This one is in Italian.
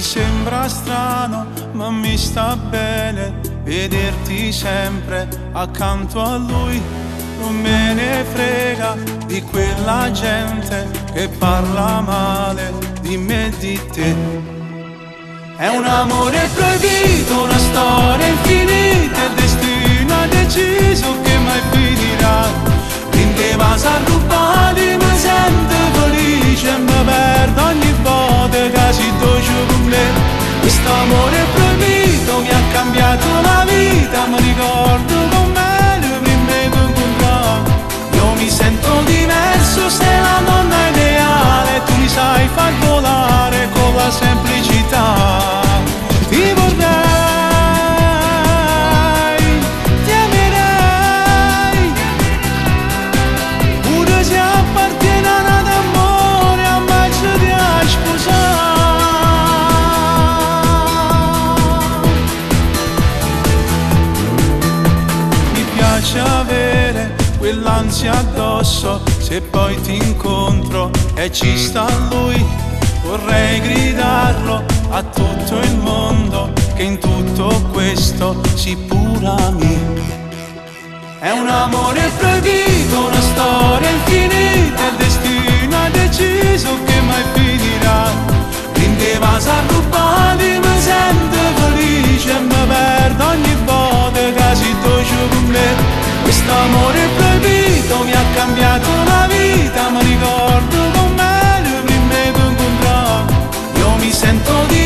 sembra strano, ma mi sta bene vederti sempre accanto a lui. Non me ne frega di quella gente che parla male di me e di te. È un amore proibito, una storia infinita, quell'ansia addosso se poi ti incontro e ci sta lui. Vorrei gridarlo a tutto il mondo che in tutto questo si purami. È un amore proibito, una storia todo